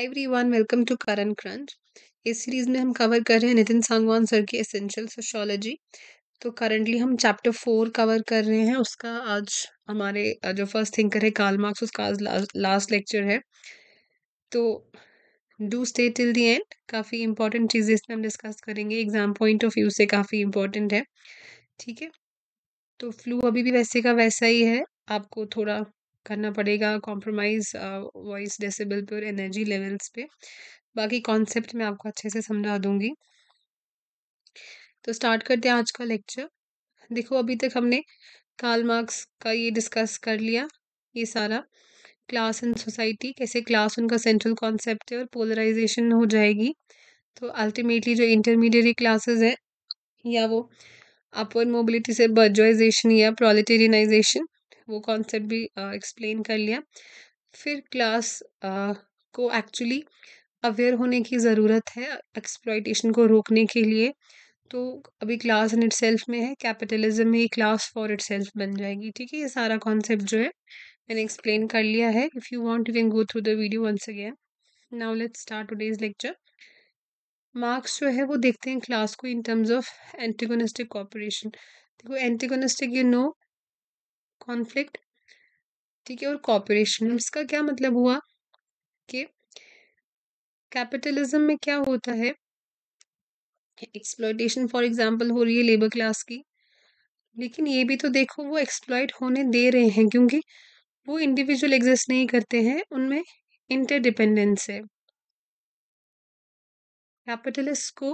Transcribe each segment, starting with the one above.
Hi everyone welcome to Karan crunch इस series में हम कवर कर रहे हैं नितिन सांगवान सर की एसेंशियल सोशोलॉजी तो करंटली हम चैप्टर फोर कवर कर रहे हैं, उसका आज हमारे जो फ़र्स्ट थिंकर है कार्ल मार्क्स उसका आज लास्ट लेक्चर है। तो do stay till the end काफ़ी इंपॉर्टेंट चीज़ें इसमें हम डिस्कस करेंगे। एग्ज़ाम पॉइंट ऑफ़ व्यू से काफ़ी इंपॉर्टेंट है। ठीक है? तो फ्लू अभी भी वैसे का वैसा ही है। आपको थोड़ा करना पड़ेगा कॉम्प्रोमाइज़ वॉइस डेसिबल पे और एनर्जी लेवल्स पे। बाकी कॉन्सेप्ट मैं आपको अच्छे से समझा दूँगी। तो स्टार्ट करते हैं आज का लेक्चर देखो, अभी तक हमने कार्ल मार्क्स का ये डिस्कस कर लिया, ये सारा। क्लास एंड सोसाइटी कैसे क्लास उनका सेंट्रल कॉन्सेप्ट है और पोलराइजेशन हो जाएगी। तो अल्टीमेटली जो इंटरमीडिएट क्लासेस हैं, या वो अपवर्ड मोबिलिटी से बर्जोइजेशन या प्रोलिटेरियनाइजेशन वो कॉन्सेप्ट भी एक्सप्लेन कर लिया। फिर क्लास को एक्चुअली अवेयर होने की ज़रूरत है एक्सप्लॉइटेशन को रोकने के लिए। तो अभी क्लास इन इट सेल्फ में है कैपिटलिज्म में ये क्लास फॉर इट सेल्फ बन जाएगी, ठीक है? ये सारा कॉन्सेप्ट जो है, मैंने एक्सप्लेन कर लिया है। If you want you can go through the video once again now let's start today's lecture Marx जो है, वो देखते हैं क्लास को in terms of antagonistic cooperation देखो एंटीगोनिस्टिक यू नो कॉन्फ्लिक्ट ठीक है, और कॉपरेशन इसका क्या मतलब हुआ कि कैपिटलिज्म में क्या होता है? एक्सप्लोइटेशन फॉर एग्जांपल हो रही है लेबर क्लास की, लेकिन ये भी तो देखो, वो एक्सप्लॉइट होने दे रहे हैं, क्योंकि वो इंडिविजुअल एग्जिस्ट नहीं करते हैं, उनमें इंटरडिपेंडेंस है। कैपिटलिस्ट को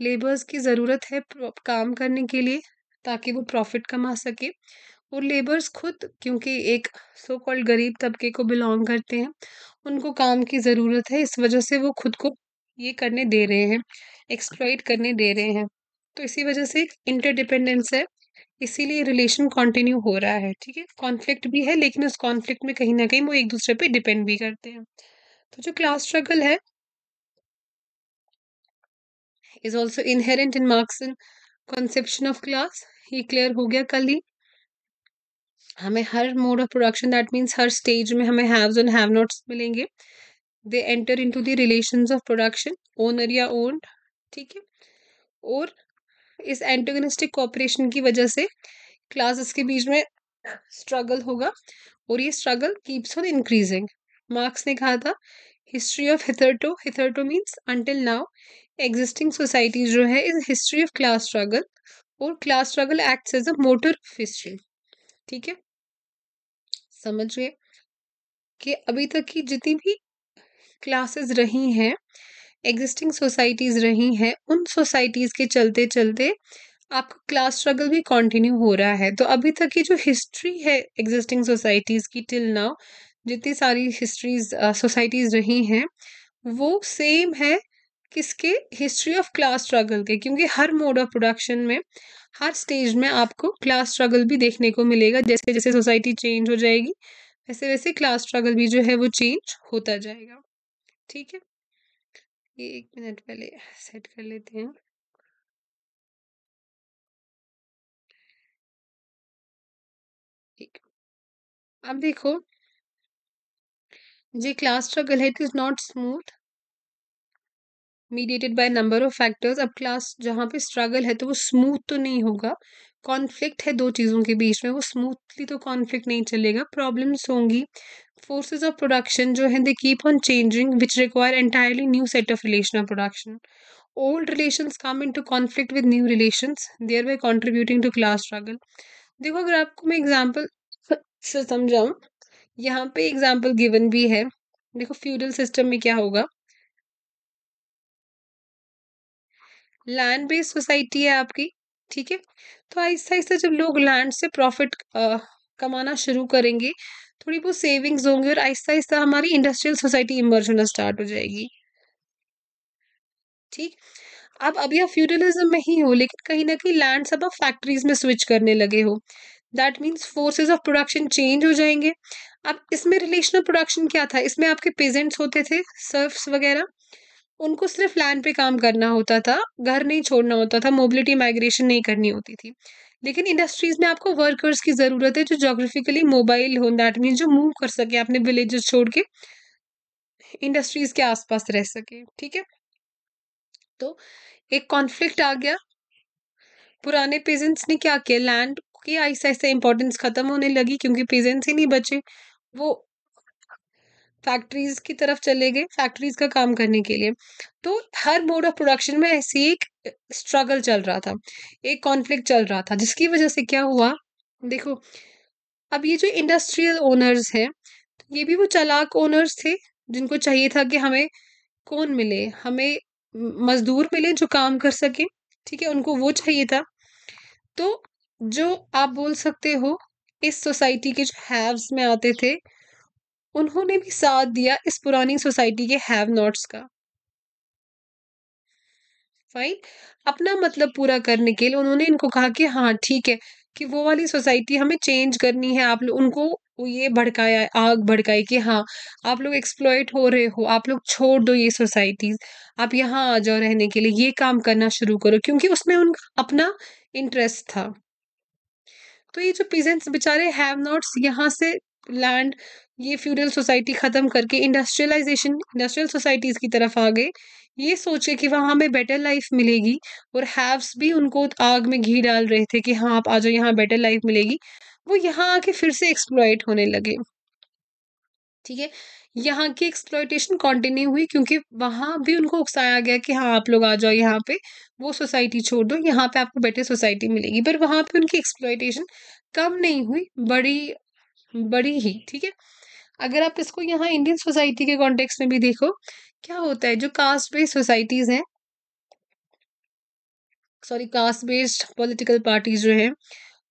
लेबर्स की ज़रूरत है काम करने के लिए, ताकि वो प्रॉफिट कमा सके। और लेबर्स खुद, क्योंकि एक सो कॉल्ड गरीब तबके को बिलोंग करते हैं, उनको काम की ज़रूरत है, इस वजह से वो खुद को ये करने दे रहे हैं एक्सप्लॉइट करने दे रहे हैं। तो इसी वजह से एक इंटरडिपेंडेंस है, इसीलिए रिलेशन कंटिन्यू हो रहा है, ठीक है? कॉन्फ्लिक्ट भी है, लेकिन उस कॉन्फ्लिक्ट में कहीं ना कहीं वो एक दूसरे पे डिपेंड भी करते हैं। तो जो क्लास स्ट्रगल है is also inherent in Marx in conception of class ये क्लियर हो गया कल ही। हमें हर mode of production that means her stage में हमें हैव्स एंड हैव नॉट्स मिलेंगे। They enter in to the relations of production owner या ओन्ड ठीक है? और इस एंटोगनिस्टिक कॉपरेशन की वजह से क्लासेस के बीच में स्ट्रगल होगा और ये struggle keeps on increasing Marx ने कहा था history of hitherto hitherto means until now existing society जो है is history of class struggle और class struggle acts as a motor of history ठीक है? समझिए कि अभी तक की जितनी भी क्लासेस रही हैं एग्जिस्टिंग सोसाइटीज़ रही हैं, उन सोसाइटीज़ के चलते चलते आपका क्लास स्ट्रगल भी कंटिन्यू हो रहा है। तो अभी तक की जो हिस्ट्री है एग्जिस्टिंग सोसाइटीज़ की टिल नाउ जितनी सारी हिस्ट्रीज सोसाइटीज़ रही हैं, वो सेम है किसके? हिस्ट्री ऑफ़ क्लास स्ट्रगल के, क्योंकि हर मोड ऑफ़ प्रोडक्शन में हर स्टेज में आपको क्लास स्ट्रगल भी देखने को मिलेगा, जैसे जैसे सोसाइटी चेंज हो जाएगी, वैसे वैसे क्लास स्ट्रगल भी जो है वो चेंज होता जाएगा। ठीक है? ये एक मिनट पहले सेट कर लेते हैं। ठीक। अब देखो जी क्लास स्ट्रगल है it is not smooth mediated by number of factors अब क्लास जहाँ पे स्ट्रगल है तो वो स्मूथ तो नहीं होगा। कॉन्फ्लिक्ट है दो चीज़ों के बीच में, वो स्मूथली तो कॉन्फ्लिक्ट नहीं चलेगा। प्रॉब्लम्स होंगी। फोर्सेस ऑफ़ प्रोडक्शन जो है they keep on changing which require entirely new set of relation of production old relations come in to conflict with new relations thereby contributing to class struggle देखो, अगर आपको मैं example से समझाऊँ, यहाँ पे एग्ज़ाम्पल गिवन भी है। देखो फ्यूडल सिस्टम में क्या होगा? लैंड बेस्ड सोसाइटी है आपकी, ठीक है? तो आहिस्ता आहिस्ता जब लोग लैंड से प्रॉफिट कमाना शुरू करेंगे, थोड़ी बहुत सेविंग्स होंगे और आहिस्ता आहिस्ता हमारी इंडस्ट्रियल सोसाइटी इमर्ज होना स्टार्ट हो जाएगी। ठीक? अब अभी आप फ्यूडलिज्म में ही हो, लेकिन कहीं ना कहीं लैंड सब आप फैक्ट्रीज में स्विच करने लगे हो। That means forces of production change हो जाएँगे। अब, इसमें रिलेशन ऑफ़ प्रोडक्शन क्या था? इसमें आपके पेजेंट्स होते थे सर्फ्स वगैरह? उनको सिर्फ़ लैंड पे काम करना होता था, घर नहीं छोड़ना होता था मोबिलिटी माइग्रेशन नहीं करनी होती थी। लेकिन इंडस्ट्रीज़ में आपको वर्कर्स की ज़रूरत है जो जोग्राफिकली मोबाइल हो दैट मीन्स जो मूव कर सके अपने विलेजेस छोड़ के इंडस्ट्रीज़ के आसपास रह सके, ठीक है? तो एक कॉन्फ्लिक्ट आ गया। पुराने पेजेंट्स ने क्या किया? लैंड की ऐसा ऐसा इंपॉर्टेंस खत्म होने लगी क्योंकि पेजेंट्स ही नहीं बचे। वो फैक्ट्रीज की तरफ़ चले गए फैक्ट्रीज का काम करने के लिए। तो हर मोड ऑफ़ प्रोडक्शन में ऐसी एक स्ट्रगल चल रहा था, एक कॉन्फ्लिक्ट चल रहा था, जिसकी वजह से क्या हुआ? देखो, अब ये जो इंडस्ट्रियल ओनर्स हैं, ये भी वो चालाक ओनर्स थे, जिनको चाहिए था कि हमें कौन मिले, हमें मजदूर मिले जो काम कर सके, ठीक है, उनको वो चाहिए था। तो जो आप बोल सकते हो, इस सोसाइटी के जो हैव्स में आते थे उन्होंने भी साथ दिया इस पुरानी सोसाइटी के हैव नॉट्स का। फाइन अपना मतलब पूरा करने के लिए उन्होंने इनको कहा कि हाँ ठीक है, कि वो वाली सोसाइटी हमें चेंज करनी है, आप लोग उनको ये भड़काया, आग भड़काई कि हाँ आप लोग एक्सप्लॉइट हो रहे हो, आप लोग छोड़ दो ये सोसाइटीज आप यहाँ आ जाओ रहने के लिए, ये काम करना शुरू करो, क्योंकि उसमें उनका अपना इंटरेस्ट था। तो ये जो पीजेंट्स बेचारे हैव नॉट्स यहाँ से लैंड ये फ्यूडल सोसाइटी ख़त्म करके इंडस्ट्रियलाइजेशन इंडस्ट्रियल सोसाइटीज़ की तरफ़ आ गए। ये सोचे कि वहाँ हमें बेटर लाइफ मिलेगी और हैव्स भी उनको आग में घी डाल रहे थे कि हाँ आप आ जाओ, यहाँ बेटर लाइफ मिलेगी। वो यहाँ आके फिर से एक्सप्लॉयट होने लगे। ठीक है? यहाँ की एक्सप्लॉयटेशन कंटिन्यू हुई क्योंकि वहाँ भी उनको उकसाया गया कि हाँ आप लोग आ जाओ यहाँ पे, वो सोसाइटी छोड़ दो, यहाँ पे आपको बेटर सोसाइटी मिलेगी। पर वहाँ पे उनकी एक्सप्लॉयटेशन कम नहीं हुई, बड़ी बड़ी ही, ठीक है? अगर आप इसको यहाँ इंडियन सोसाइटी के कॉन्टेक्स्ट में भी देखो, क्या होता है? जो कास्ट बेस्ड सोसाइटीज हैं sorry caste based political parties जो हैं,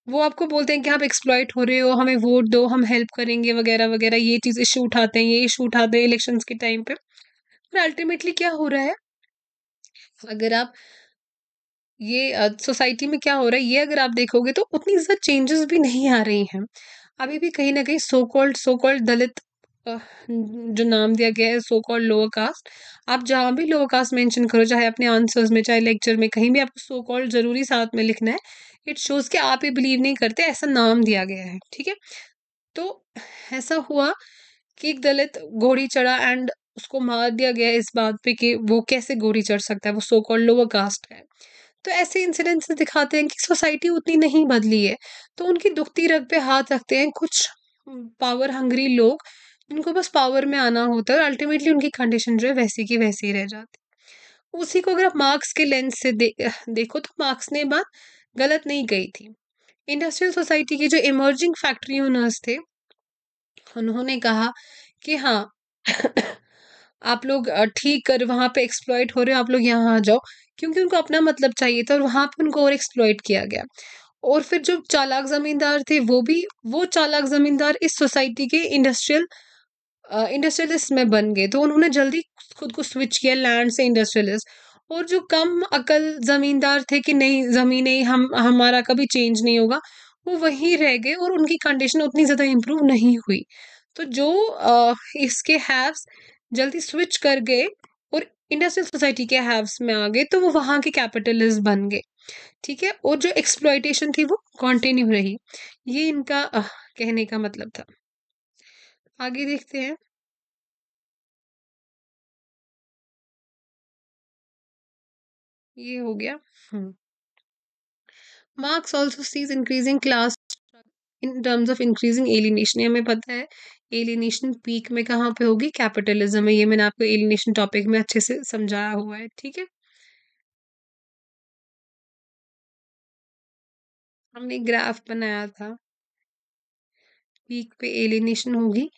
वो आपको बोलते हैं कि आप एक्सप्लॉयट हो रहे हो, हमें वोट दो, हम हेल्प करेंगे वगैरह वगैरह, ये चीज़ इशू उठाते हैं, ये इशू उठाते हैं इलेक्शंस के टाइम पे। पर अल्टीमेटली क्या हो रहा है? अगर आप ये सोसाइटी में क्या हो रहा है? ये अगर आप देखोगे तो उतनी ज़्यादा चेंजेस भी नहीं आ रही हैं। अभी भी कहीं ना कहीं सो कॉल्ड सो कॉल्ड दलित जो नाम दिया गया है सो कॉल्ड लोअर कास्ट आप जहाँ भी लोअर कास्ट मेंशन करो, चाहे अपने आंसर्स में, चाहे लेक्चर में, कहीं भी आपको सो कॉल्ड ज़रूरी साथ में लिखना है इट शोज़ कि आप ही बिलीव नहीं करते, ऐसा नाम दिया गया है, ठीक है? तो ऐसा हुआ कि एक दलित घोड़ी चढ़ा एंड उसको मार दिया गया इस बात पे कि वो कैसे घोड़ी चढ़ सकता है, वो सो कॉल्ड लोअर कास्ट है। तो ऐसे इंसिडेंट्स दिखाते हैं कि सोसाइटी उतनी नहीं बदली है। तो उनकी दुखती रग पे हाथ रखते हैं कुछ पावर हंग्री लोग जिनको बस पावर में आना होता है और अल्टीमेटली उनकी कंडीशन जो है वैसी की वैसी रह जाती उसी को अगर आप मार्क्स के लेंस से दे, देखो तो मार्क्स ने बात गलत नहीं गई थी। इंडस्ट्रियल सोसाइटी के जो इमर्जिंग फैक्ट्री ओनर्स थे उन्होंने कहा कि हाँ आप लोग ठीक कर वहाँ पे एक्सप्लॉइट हो रहे हो आप लोग यहाँ आ जाओ। क्योंकि उनको अपना मतलब चाहिए था और वहाँ पर उनको और एक्सप्लॉयट किया गया। और फिर जो चालाक ज़मींदार थे वो भी वो चालाक ज़मींदार इस सोसाइटी के इंडस्ट्रियल इंडस्ट्रियलिस्ट में बन गए। तो उन्होंने जल्दी खुद को स्विच किया लैंड से इंडस्ट्रियलिस्ट और जो कम अकल ज़मींदार थे कि नहीं ज़मीनें हम हमारा कभी चेंज नहीं होगा वो वहीं रह गए और उनकी कंडीशन उतनी ज़्यादा इम्प्रूव नहीं हुई। तो जो आ, इसके हैव्स जल्दी स्विच कर गए इंडस्ट्रियल सोसाइटी के हैव्स में आ गए तो वो वहाँ के कैपिटलिस्ट बन गए ठीक है? और जो एक्सप्लॉयटेशन थी वो कंटिन्यू रही। ये इनका आ, कहने का मतलब था। आगे देखते हैं। ये हो गया। Marx also sees increasing class in terms of increasing alienation हमें पता है एलिनेशन पीक में कहाँ पे होगी? कैपिटलिज्म में ये मैंने आपको एलिनेशन टॉपिक में अच्छे से समझाया हुआ है, ठीक है? हमने ग्राफ बनाया था। पीक पे एलिनेशन होगी।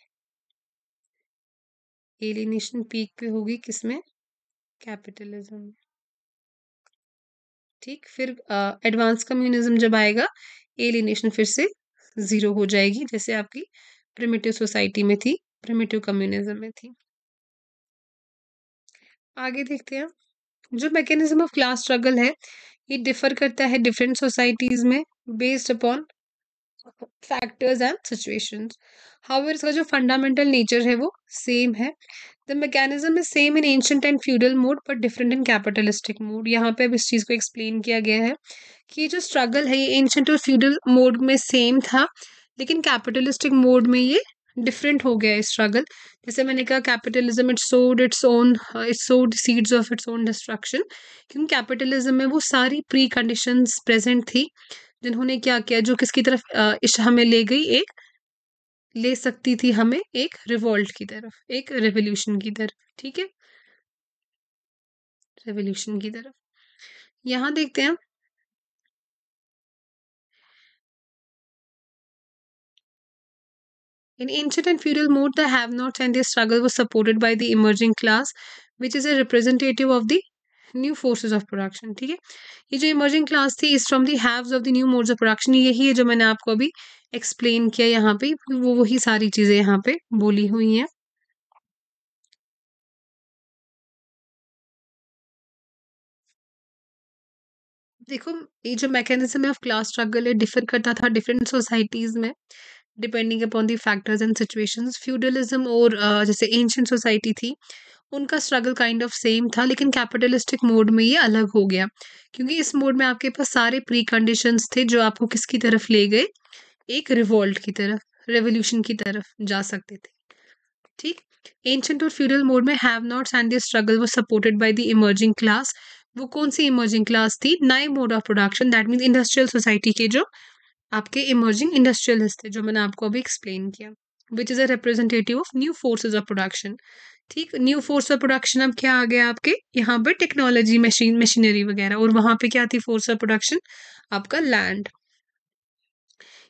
एलिनेशन पीक पे होगी किसमें? कैपिटलिज्म में ठीक, फिर एडवांस कम्युनिज्म जब आएगा एलिनेशन फिर से ज़ीरो हो जाएगी, जैसे आपकी प्रिमिटिव सोसाइटी में थी प्रिमेटिव कम्युनिज्म में थी। आगे देखते हैं। जो मैकेनिज्म ऑफ़ क्लास स्ट्रगल है, ये डिफर करता है डिफरेंट सोसाइटीज़ में based upon factors and situations however इसका जो फंडामेंटल नेचर है वो सेम है। The mechanism is same in ancient and feudal mode but different in capitalistic mode यहाँ पे अब इस चीज़ को एक्सप्लेन किया गया है कि जो स्ट्रगल है, ये एंशंट और फ्यूडल मोड में सेम था। लेकिन कैपिटलिस्टिक मोड में ये डिफरेंट हो गया है स्ट्रगल जैसे मैंने कहा capitalism its sowed its own its sowed seeds of its own destruction क्योंकि कैपिटलिज्म में वो सारी प्री कंडीशंस प्रेजेंट थी, जिन्होंने क्या किया, जो किसकी तरफ़ इस हमें ले गई, एक ले सकती थी हमें एक रिवॉल्ट की तरफ़, एक रेवोल्यूशन की तरफ़, ठीक है? रेवोल्यूशन की तरफ़। यहाँ देखते हैं In ancient and feudal mode, the have-nots and their struggle was supported by the emerging class, which is a representative of the new forces of production ठीक है? ये जो इमर्जिंग क्लास थी is from the haves of the new modes of production यही है जो मैंने आपको अभी एक्सप्लेन किया यहाँ पे। वो वही सारी चीज़ें यहाँ पे बोली हुई हैं। देखो ये जो मैकेनिज्म ऑफ़ क्लास स्ट्रगल है डिफर करता था डिफरेंट सोसाइटीज में। Depending upon the factors and situations feudalism और uh, जैसे एंशियंट सोसाइटी थी उनका स्ट्रगल काइंड ऑफ़ सेम था लेकिन कैपिटलिस्टिक मोड में ये अलग हो गया। क्योंकि इस मोड में आपके पास सारे प्री कंडीशंस थे जो आपको किसकी तरफ़ ले गए? एक रिवॉल्ट की तरफ़ रेवोल्यूशन की तरफ़ जा सकते थे। ठीक? एंशंट और फ्यूडल मोड में have nots and the struggle वो supported by the emerging class वो कौन सी इमर्जिंग क्लास थी? नए mode of production that mean industrial society के जो आपके इमर्जिंग इंडस्ट्रियलिस्ट थे, जो मैंने आपको अभी एक्सप्लेन किया which is a representative of new forces of production ठीक न्यू फोर्स ऑफ़ प्रोडक्शन अब क्या आ गया आपके? यहाँ पे टेक्नोलॉजी मशीन मशीनरी वगैरह, और वहाँ पे क्या थी फोर्स ऑफ़ प्रोडक्शन आपका लैंड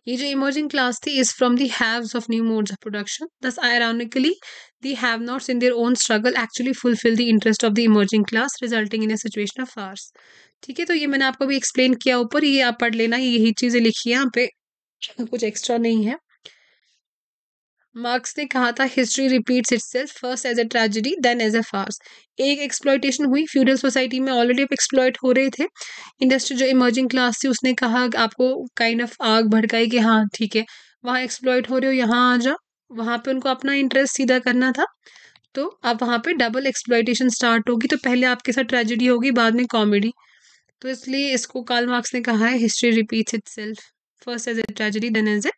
ये जो इमर्जिंग क्लास थी is from the haves of new modes of production thus ironically the have nots in their own struggle actually fulfil the interest of the emerging class resulting in a situation of farce ठीक है तो ये मैंने आपको भी explain किया ऊपर, ये आप पढ़ लेना यही चीज़ें लिखी है यहाँ पे, कुछ एक्स्ट्रा नहीं है। मार्क्स ने कहा था history repeats itself first as a tragedy then as a farce एक एक्सप्लॉयटेशन हुई फ्यूडल सोसाइटी में ऑलरेडी आप एक्सप्लॉयट हो रहे थे। इंडस्ट्री जो इमर्जिंग क्लास थी, उसने कहा, आपको काइंड ऑफ़ आग भड़काई कि हाँ ठीक है, वहाँ एक्सप्लॉयट हो रहे हो, यहाँ आ जाओ, वहाँ पे उनको अपना इंटरेस्ट सीधा करना था तो अब वहाँ पे डबल एक्सप्लॉयटेशन स्टार्ट होगी तो पहले आपके साथ ट्रेजिडी होगी, बाद में कॉमेडी तो इसलिए इसको काल मार्क्स ने कहा है history repeats it self first as a tragedy then as a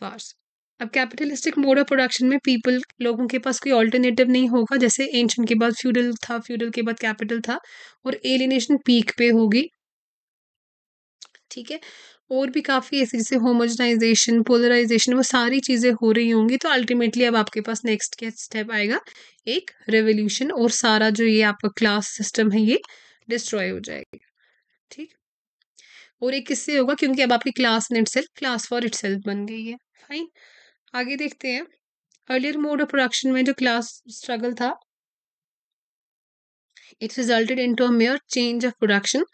farce अब कैपिटलिस्टिक मोड ऑफ़ प्रोडक्शन में पीपल लोगों के पास कोई ऑल्टरनेटिव नहीं होगा, जैसे एंशन के बाद फ्यूडल था फ्यूडल के बाद कैपिटल था, और एलिनेशन पीक पे होगी। ठीक है? और भी काफ़ी ऐसे जैसे होमोजनाइजेशन पोलराइजेशन वो सारी चीज़ें हो रही होंगी तो अल्टीमेटली अब आपके पास नेक्स्ट क्या स्टेप आएगा। एक रेवोल्यूशन और सारा जो ये आपका क्लास सिस्टम है, ये डिस्ट्रॉय हो जाएगा। ठीक और एक किससे होगा? क्योंकि अब आपकी class in it class for it बन गई है। फाइन आगे देखते हैं। अर्लियर मोड ऑफ़ प्रोडक्शन में जो क्लास स्ट्रगल था it resulted in to major change of production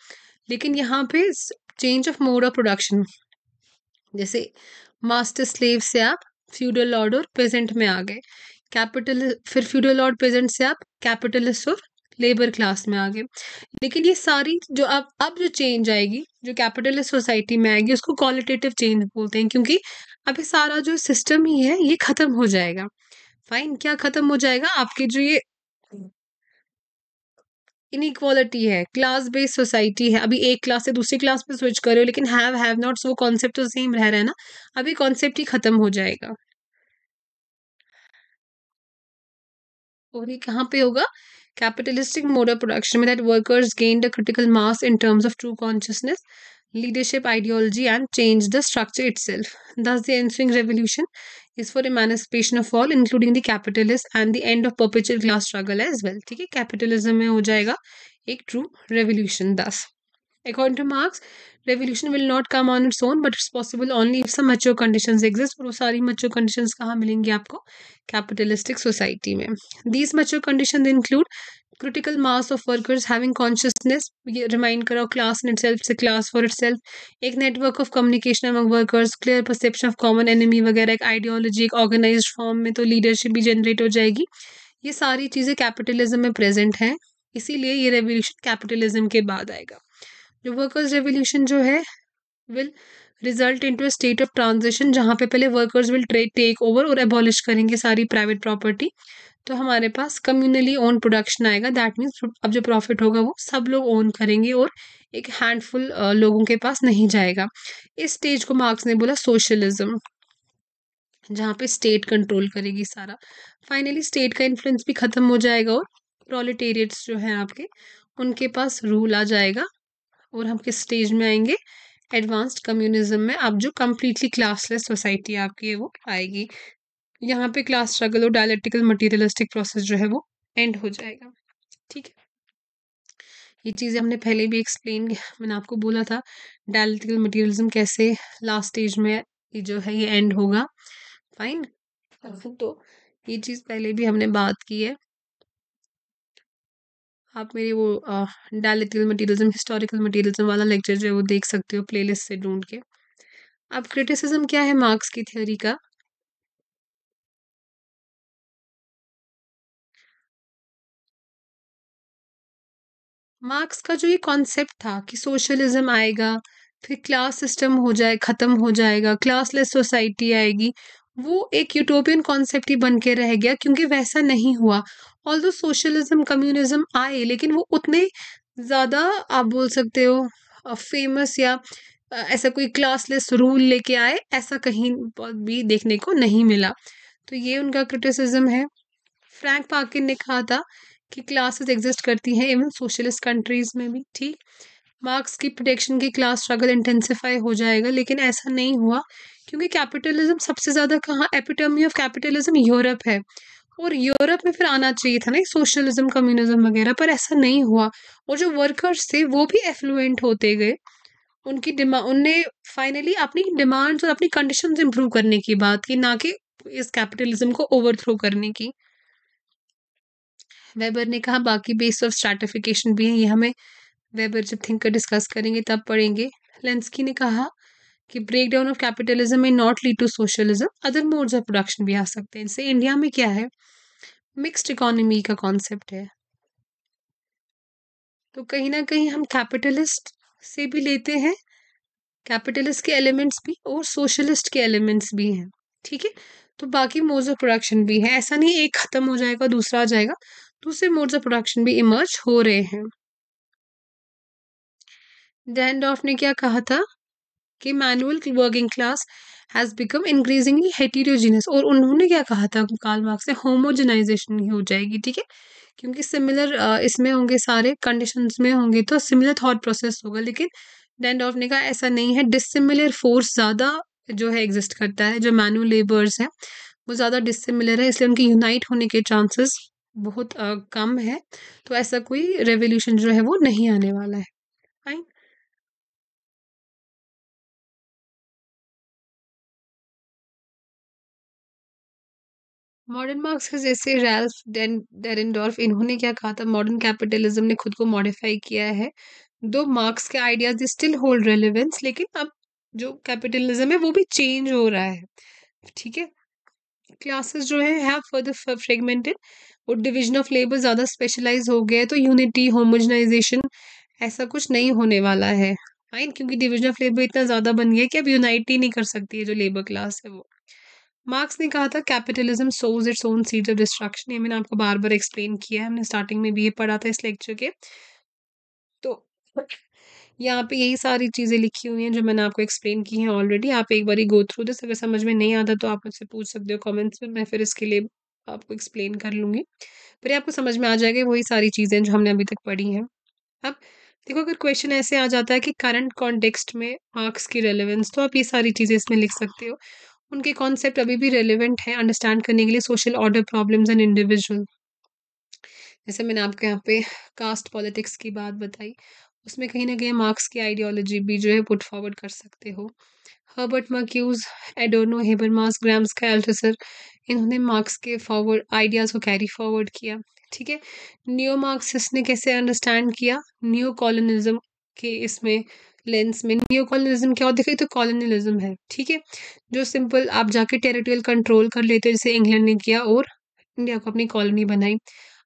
लेकिन यहाँ पे change of mode of production जैसे मास्टर स्लेव से आप फ्यूडल लॉर्ड और प्रेजेंट में आ गए। कैपिटल फिर फ्यूडल लॉर्ड प्रेजेंट से आप कैपिटलिस्ट और लेबर क्लास में आ गए लेकिन ये सारी जो अब अब जो चेंज आएगी, जो कैपिटलिस्ट सोसाइटी में आएगी, उसको क्वालिटेटिव चेंज बोलते हैं, क्योंकि अभी सारा जो सिस्टम ही है, ये खत्म हो जाएगा। फाइन क्या खत्म हो जाएगा? आपके जो ये इनइक्वालिटी है क्लास बेस्ड सोसाइटी है, अभी एक क्लास से दूसरी क्लास पे स्विच कर रहे हो, लेकिन हैव हैव नॉट्स वो कॉन्सेप्ट तो सेम रह रहा है ना अभी कॉन्सेप्ट ही खत्म हो जाएगा। और ये कहाँ पे होगा? capitalistic mode of production में that workers gained a critical mass in terms of true consciousness leadership ideology and changed the structure itself thus the ensuing revolution is for emancipation of all including the capitalists and the end of perpetual class struggle as well ठीक है capitalism में हो जाएगा एक true revolution thus according to Marx revolution will not come on its own but it's possible only if some mature condition exist और वो सारी mature condition कहाँ मिलेंगे आपको कैपिटलिस्टिक सोसाइटी में these mature condition include critical mass of workers having consciousness remind कराओ class in it self से class for it self एक network of communication among workers clear perception of common enemy वगैरह, एक ideology एक organise form में तो leadership भी generate हो जाएगी। ये सारी चीज़ें कैपिटलिज्म में प्रेजेंट हैं। इसीलिए ये रेवोल्यूशन कैपिटलिज्म के बाद आएगा। वर्कर्स रेवोल्यूशन जो है will result into state of transition जहाँ पे पहले workers will trade take over और एबॉलिश करेंगे सारी प्राइवेट प्रॉपर्टी तो हमारे पास कम्युनली ओन प्रोडक्शन आएगा। दैट मीन्स अब जो प्रॉफिट होगा वो सब लोग ओन करेंगे और एक हैंडफुल लोगों के पास नहीं जाएगा। इस स्टेज को मार्क्स ने बोला सोशलिज्म जहाँ पे स्टेट कंट्रोल करेगी सारा। फाइनली स्टेट का इन्फ्लुएंस भी ख़त्म हो जाएगा और प्रोलिटेरियट्स जो हैं आपके, उनके पास रूल आ जाएगा। और हम किस स्टेज में आएँगे? एडवांस्ड कम्युनिज्म में आप जो कम्प्लीटली क्लासलेस सोसाइटी आपकी है वो आएगी। यहाँ पे क्लास स्ट्रगल और डायलेक्टिकल मटीरियलिस्टिक प्रोसेस जो है वो एंड हो जाएगा। ठीक है? ये चीज़ें हमने पहले भी एक्सप्लेन मैंने आपको बोला था डायलेक्टिकल मटीरियलिज्म कैसे लास्ट स्टेज में ये जो है ये एंड होगा। फाइन तो ये चीज़ पहले भी हमने बात की है। आप मेरे वो डायलिटिकल मटीरियलिज्म हिस्टोरिकल मटीरियलिज्म वाला लेक्चर जो है वो देख सकते हो प्लेलिस्ट से ढूंढ के। अब क्रिटिसिज्म क्या है मार्क्स की थ्योरी का? मार्क्स का जो ये कॉन्सेप्ट था कि सोशलिज्म आएगा, फिर क्लास सिस्टम हो जाए, ख़त्म हो जाएगा क्लासलेस सोसाइटी आएगी, वो एक यूटोपियन कॉन्सेप्ट ही बन के रह गया क्योंकि वैसा नहीं हुआ। ऑल दो सोशलिज्म कम्युनिज्म आए, लेकिन वो उतने ज़्यादा, आप बोल सकते हो फ़ेमस या ऐसा कोई क्लासलेस रूल लेके आए, ऐसा कहीं भी देखने को नहीं मिला। तो ये उनका क्रिटिसिज्म है। फ्रैंक पाकिन ने कहा था कि क्लासेस एग्जिस्ट करती हैं इवन सोशलिस्ट कंट्रीज़ में भी, ठीक? मार्क्स की प्रोटेक्शन की क्लास स्ट्रगल इंटेंसिफाई हो जाएगा, लेकिन ऐसा नहीं हुआ, क्योंकि कैपिटलिज्म सबसे ज़्यादा कहाँ एपिटमी ऑफ़ कैपिटलिज्म यूरोप है। और यूरोप में फिर आना चाहिए था ना सोशलिज्म कम्युनिज्म वगैरह, पर ऐसा नहीं हुआ। और जो वर्कर्स थे, वो भी एफ्लुएंट होते गए। उनकी डिमांड उनने फाइनली अपनी डिमांड्स और अपनी कंडीशंस इंप्रूव करने की बात की, ना कि इस कैपिटलिज्म को ओवरथ्रो करने की। वेबर ने कहा, बाकी बेस ऑफ़ स्ट्रैटिफिकेशन भी है, ये हमें वेबर जब थिंकर डिस्कस करेंगे, तब पढ़ेंगे। लेंसकी ने कहा कि ब्रेक डाउन ऑफ़ कैपिटलिज्म में not lead to socialism other modes of production भी आ सकते हैं। जैसे इंडिया में क्या है? मिक्स्ड इकोनॉमी का कॉन्सेप्ट है। तो कहीं ना कहीं हम कैपिटलिस्ट से भी लेते हैं कैपिटलिस्ट के एलिमेंट्स भी और सोशलिस्ट के एलिमेंट्स भी हैं। ठीक है? तो बाकी मोड्स ऑफ़ प्रोडक्शन भी है। ऐसा नहीं एक ख़त्म हो जाएगा, दूसरा आ जाएगा। दूसरे मोड्स ऑफ़ प्रोडक्शन भी इमर्ज हो रहे हैं। डैंडॉफ ने क्या कहा था? कि manual working class has become increasingly heterogeneous और उन्होंने क्या कहा था? काल मार्क्स से होमोजेनाइजेशन ही जाएगी, ठीक है? क्योंकि सिमिलर इसमें होंगे सारे कंडीशंस में होंगे तो सिमिलर थॉट प्रोसेस होगा, लेकिन डैंडॉफ ने कहा ऐसा नहीं है। डिसिमिलर फोर्स ज़्यादा जो है एग्जिस्ट करता है, जो मैनुअल लेबर्स हैं, वो ज़्यादा डिसिमिलर है, इसलिए उनके यूनाइट होने के चांसेस बहुत कम है। तो ऐसा कोई रेवोल्यूशन जो है वो नहीं आने वाला है। मॉडर्न मार्क्स जैसे रैल्फ डेरेंडॉर्फ इन्होंने क्या कहा था? मॉडर्न कैपिटलिज्म ने खुद को मॉडिफाई किया है। दो मार्क्स के आइडियाज़ स्टिल होल्ड रेलिवेंस, लेकिन अब जो कैपिटलिज्म है वो भी चेंज हो रहा है। ठीक है? क्लासेस जो है हैव फर्दर फ्रेगमेंटेड और डिवीज़न ऑफ़ लेबर ज़्यादा स्पेशलाइज हो गया है तो यूनिटी, होमोजनाइजेशन, ऐसा कुछ नहीं होने वाला है। फाइन क्योंकि डिवीज़न ऑफ़ लेबर इतना ज़्यादा बन गया कि अब यूनाइट ही नहीं कर सकती है जो लेबर क्लास है वो। मार्क्स ने कहा था capitalism sows its own seed of destruction ये मैंने आपको बार बार एक्सप्लेन किया है, हमने स्टार्टिंग में भी ये पढ़ा था इस लेक्चर के। तो यहाँ पे यही सारी चीज़ें लिखी हुई हैं जो मैंने आपको एक्सप्लेन की हैं ऑलरेडी आप एक बार गो थ्रू दिस अगर समझ में नहीं आता तो आप मुझसे पूछ सकते हो कमेंट्स में, मैं फिर इसके लिए आपको एक्सप्लेन कर लूँगी। फिर आपको समझ में आ जाएगा वही सारी चीज़ें जो हमने अभी तक पढ़ी हैं। अब देखो, अगर क्वेश्चन ऐसे आ जाता है कि करंट कॉन्टेक्स्ट में मार्क्स की रेलिवेंस तो आप ये सारी चीज़ें इसमें लिख सकते हो। उनके कॉन्सेप्ट अभी भी रेलिवेंट है अंडरस्टैंड करने के लिए social order problems and individual जैसे मैंने आपको यहाँ पे कास्ट पॉलिटिक्स की बात बताई, उसमें कहीं ना कहीं मार्क्स की आइडियोलॉजी भी जो है पुट फॉरवर्ड कर सकते हो। Herbert Marcuse Adorno Habermas Gramsci Althusser इन्होंने मार्क्स के फॉरवर्ड आइडियाज़ को कैरी फॉरवर्ड किया, ठीक है? न्यू मार्क्सिस्ट ने कैसे अंडरस्टैंड किया? न्यू कॉलोनिज्म के इसमें लेंस में न्यू कॉलोनिज्म क्या होता है तो कॉलोनिज्म है, ठीक है? जो सिंपल आप जाके टेरिटोरियल कंट्रोल कर लेते हो, जैसे इंग्लैंड ने किया और इंडिया को अपनी कॉलोनी बनाई।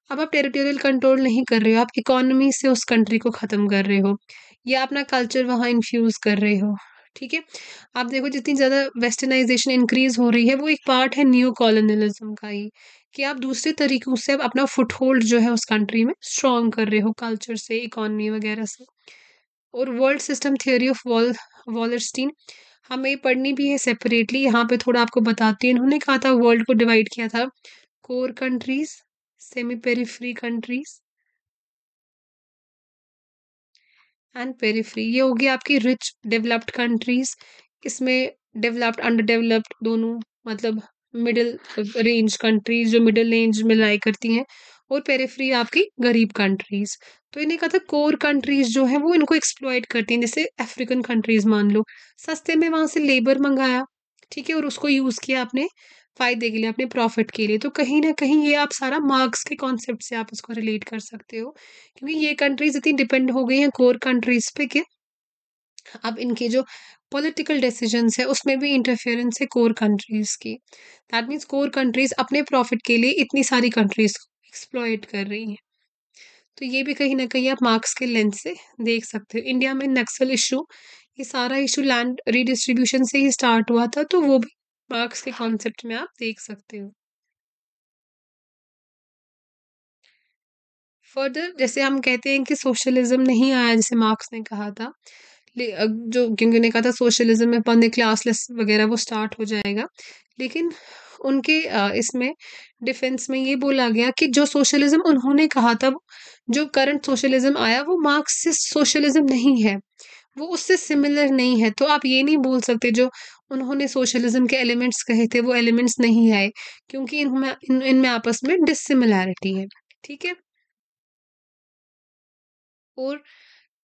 अब आप टेरिटोरियल कंट्रोल नहीं कर रहे हो, आप इकोनॉमी से उस कंट्री को ख़त्म कर रहे हो, या अपना कल्चर वहाँ इन्फ्यूज़ कर रहे हो, ठीक है? आप देखो जितनी ज़्यादा वेस्टर्नाइजेशन इंक्रीज हो रही है, वो एक पार्ट है न्यू कॉलोनलिज्म का ही, कि आप दूसरे तरीकों से अपना फुट होल्ड जो है उस कंट्री में स्ट्रॉन्ग कर रहे हो कल्चर से इकोनॉमी वगैरह से। और world system theory of Wall Wallerstein हमें पढ़नी भी है सेपरेटली यहाँ पे थोड़ा आपको बताती हूँ। इन्होंने कहा था वर्ल्ड को डिवाइड किया था। Core countries semi periphery countries and periphery ये होगी आपकी रिच डेवलप्ड कंट्रीज़ इसमें डेवलप्ड अंडर डेवलप्ड दोनों मतलब मिडिल रेंज कंट्रीज़ जो मिडिल रेंज में लाई करती हैं। और पेरेफ्री आपकी गरीब कंट्रीज़ तो इन्हें कहा था कोर कंट्रीज़ जो है, वो इनको एक्सप्लॉयट करती हैं। जैसे अफ्रीकन कंट्रीज़ मान लो, सस्ते में वहाँ से लेबर मंगाया, ठीक है, और उसको यूज़ किया आपने फ़ायदे के लिए अपने प्रॉफिट के लिए। तो कहीं ना कहीं ये आप सारा मार्क्स के कॉन्सेप्ट से आप उसको रिलेट कर सकते हो, क्योंकि ये कंट्रीज़ इतनी डिपेंड हो गई हैं कोर कंट्रीज़ पे कि अब इनके जो पॉलिटिकल डिसीजंस है, उसमें भी इंटरफेरेंस है कोर कंट्रीज़ की। दैट मीन्स कोर कंट्रीज़ अपने प्रॉफिट के लिए इतनी सारी कंट्रीज़ एक्सप्लॉयट कर रही हैं। तो ये भी कहीं ना कहीं आप मार्क्स के लेंस से देख सकते हो। इंडिया में नक्सल इशू ये सारा इशू लैंड रीडिस्ट्रीब्यूशन से ही स्टार्ट हुआ था तो वो भी मार्क्स के कॉन्सेप्ट में आप देख सकते हो। फर्दर जैसे हम कहते हैं कि सोशलिज्म नहीं आया, जैसे मार्क्स ने कहा था जो, क्योंकि उन्हें कहा था सोशलिज्म में पढ़ने क्लासलेस वगैरह वो स्टार्ट हो जाएगा, लेकिन उनके इसमें डिफेंस में ये बोला गया कि जो सोशलिज्म उन्होंने कहा था, जो करंट सोशलिज्म आया, वो मार्क्सिस्ट सोशलिज्म नहीं है। वो उससे सिमिलर नहीं है। तो आप ये नहीं बोल सकते जो उन्होंने सोशलिज्म के एलिमेंट्स कहे थे, वो एलिमेंट्स नहीं आए क्योंकि इनमें इनमें आपस में डिसिमिलैरिटी है। ठीक है? और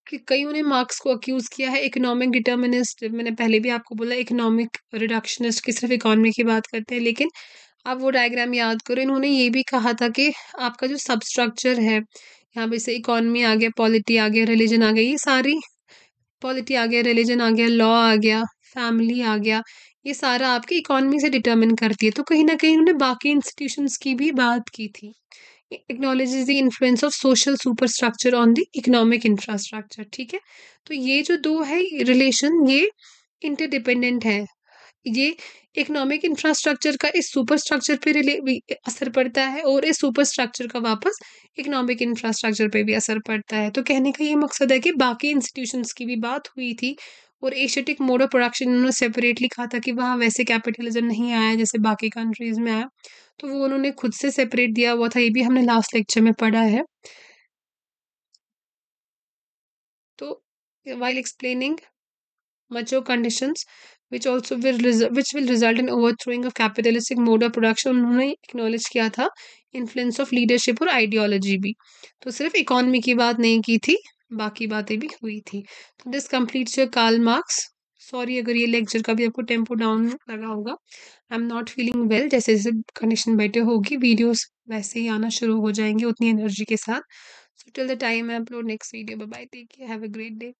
कि कईयों ने मार्क्स को अक्यूज किया है। इकोनॉमिक डिटर्मिनिस्ट मैंने पहले भी आपको बोला इकोनॉमिक रिडक्शनिस्ट की सिर्फ़ इकॉनमी की बात करते हैं, लेकिन आप वो डायग्राम याद करो। इन्होंने ये भी कहा था कि आपका जो सबस्ट्रक्चर है, यहाँ पे से इकॉनमी आ गया पॉलिटी आ गया रिलीजन आ गया, ये सारी पॉलिटी आ गया रिलीजन आ गया लॉ आ गया फैमिली आ गया, ये सारा आपकी इकॉनमी से डिटर्मिन करती है। तो कहीं ना कहीं उन्होंने बाकी इंस्टीट्यूशंस की भी बात की थी। Acknowledges the influence of social superstructure on the economic infrastructure, ठीक है? तो ये जो दो है रिलेशन ये इंटरडिपेंडेंट है। ये इकोनॉमिक इंफ्रास्ट्रक्चर का इस सुपर स्ट्रक्चर पे असर पड़ता है और इस सुपर स्ट्रक्चर का वापस इकोनॉमिक इंफ्रास्ट्रक्चर पे भी असर पड़ता है। तो कहने का ये मकसद है कि बाकी इंस्टीट्यूशंस की भी बात हुई थी और एशियटिक मोड ऑफ़ प्रोडक्शन उन्होंने सेपरेटली कहा था कि वहाँ वैसे कैपिटलिज्म नहीं आया जैसे बाकी कंट्रीज़ में आया। तो वो उन्होंने खुद से सेपरेट दिया हुआ था, ये भी हमने लास्ट लेक्चर में पढ़ा है। तो while explaining mature conditions, which also will which will result in overthrowing of capitalistic mode of production, उन्होंने एक्नॉलेज किया था इन्फ्लुएंस ऑफ़ लीडरशिप और आइडियोलॉजी भी। तो सिर्फ़ इकोनॉमी की बात नहीं की थी बाकी बातें भी हुई थी। तो this completes your Karl Marx sorry अगर ये लेक्चर का भी आपको टेंपो डाउन लगा होगा। I am not feeling well जैसे जैसे कंडीशन बेटर होगी वीडियोस वैसे ही आना शुरू हो जाएँगे उतनी एनर्जी के साथ। So till the time I upload next video bye take care have a great day